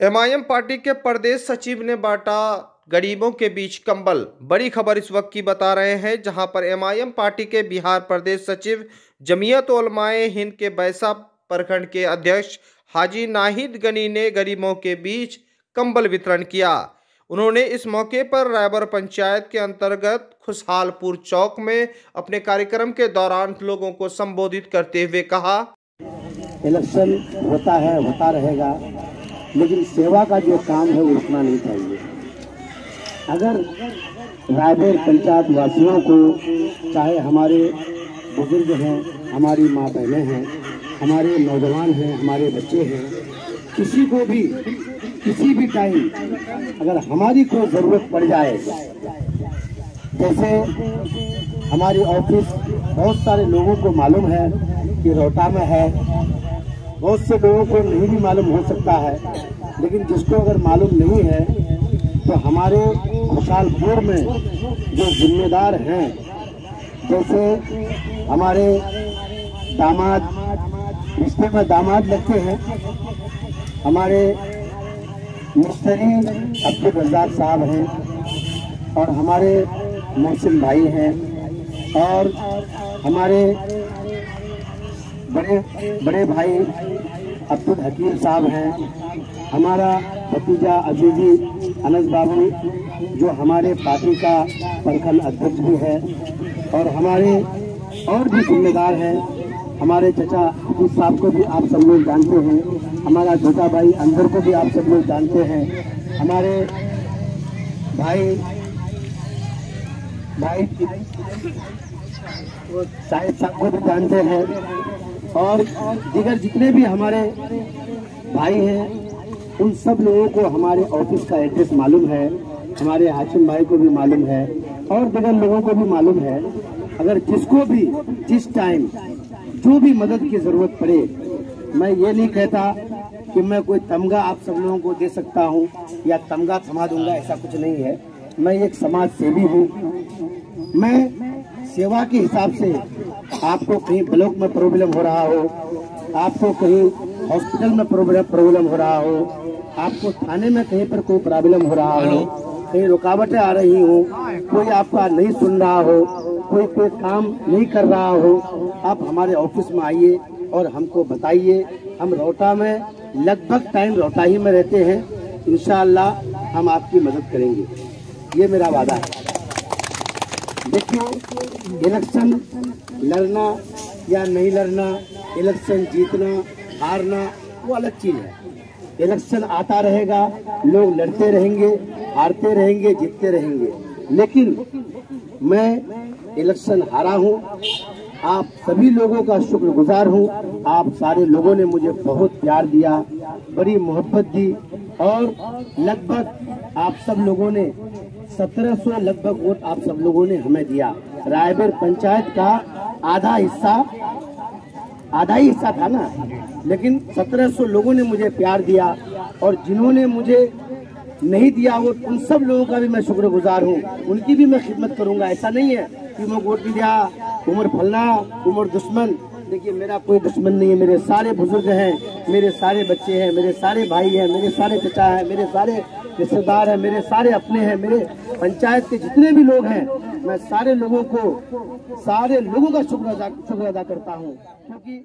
MIM party के प्रदेश सचिव ने बांटा गरीबों के बीच कंबल। बड़ी खबर इस वक्त की बता रहे हैं, जहाँ पर एमआईएम पार्टी के बिहार प्रदेश सचिव जमीयत उलमाए हिंद के बैसा प्रखंड के अध्यक्ष हाजी नाहिद गनी ने गरीबों के बीच कंबल वितरण किया। उन्होंने इस मौके पर रायबर पंचायत के अंतर्गत खुशहालपुर चौक में अपने कार्यक्रम के दौरान लोगों को संबोधित करते हुए कहा, इलेक्शन होता है, होता रहेगा। लेकिन सेवा का जो काम है वो रुकना नहीं चाहिए। अगर रायपुर पंचायत वासियों को, चाहे हमारे बुज़ुर्ग हैं, हमारी माँ बहनें हैं, हमारे नौजवान हैं, हमारे बच्चे हैं, किसी को भी, किसी भी टाइम अगर हमारी कोई ज़रूरत पड़ जाए, जैसे हमारी ऑफ़िस बहुत सारे लोगों को मालूम है कि रोहता में है बहुत से लोगों को नहीं भी मालूम हो सकता है, लेकिन जिसको अगर मालूम नहीं है तो हमारे खुशालपुर में जो जिम्मेदार हैं, जैसे हमारे दामाद, रिश्ते में दामाद लगते हैं, हमारे मिस्त्री अब्दुल रजाक साहब हैं, और हमारे मोहसिन भाई हैं, और हमारे बड़े बड़े भाई अब्दुल हकीम साहब हैं। हमारा भतीजा अजीजी अनस बाबू, जो हमारे पार्टी का प्रखंड अध्यक्ष भी है और हमारे और भी जिम्मेदार हैं। हमारे चचा हफीज साहब को भी आप सब लोग जानते हैं। हमारा छोटा भाई अंदर को भी आप सब लोग जानते हैं। हमारे भाई भाई साहिब साहब को भी जानते हैं और दिगर जितने भी हमारे भाई हैं, उन सब लोगों को हमारे ऑफ़िस का एड्रेस मालूम है, हमारे हाशिम भाई को भी मालूम है, और दिगर लोगों को भी मालूम है, अगर जिसको भी, जिस टाइम जो भी मदद की ज़रूरत पड़े, मैं ये नहीं कहता कि मैं कोई तमगा आप सब लोगों को दे सकता हूँ या तमगा थमा दूँगा, ऐसा कुछ नहीं है। मैं एक समाज सेवी हूँ मैं सेवा के हिसाब से आपको कहीं ब्लॉक में प्रॉब्लम हो रहा हो, आपको कहीं हॉस्पिटल में प्रॉब्लम हो रहा हो, आपको थाने में कहीं पर कोई प्रॉब्लम हो रहा हो, कहीं रुकावटें आ रही हो, कोई आपका नहीं सुन रहा हो, कोई कोई काम नहीं कर रहा हो, आप हमारे ऑफ़िस में आइए और हमको बताइए। हम रोहटा में लगभग टाइम रोहटा ही में रहते हैं। इनशाला हम आपकी मदद करेंगे। ये मेरा वादा है। देखिए इलेक्शन लड़ना या नहीं लड़ना इलेक्शन जीतना, हारना, वो अलग चीज़ है। इलेक्शन आता रहेगा, लोग लड़ते रहेंगे, हारते रहेंगे, जीतते रहेंगे। लेकिन मैं इलेक्शन हारा हूँ, आप सभी लोगों का शुक्रगुजार हूँ। आप सारे लोगों ने मुझे बहुत प्यार दिया, बड़ी मोहब्बत दी, और लगभग आप सब लोगों ने 1700 लगभग वोट आप सब लोगों ने हमें दिया। रायबर पंचायत का आधा हिस्सा, आधा ही हिस्सा था ना? लेकिन 1700 लोगों ने मुझे प्यार दिया और जिन्होंने मुझे नहीं दिया वो उन सब लोगों का भी मैं शुक्रगुजार हूँ। उनकी भी मैं खिदमत करूँगा। ऐसा नहीं है कि मैं वोट नहीं दिया उम्र फलना, उम्र दुश्मन। देखिए, मेरा कोई दुश्मन नहीं है। मेरे सारे बुज़ुर्ग हैं, मेरे सारे बच्चे हैं, मेरे सारे भाई हैं, मेरे सारे चचा हैं, मेरे सारे रिश्तेदार हैं, मेरे सारे अपने हैं, मेरे पंचायत के जितने भी लोग हैं, मैं सारे लोगों को, सारे लोगों का शुक्र अदा करता हूँ, क्योंकि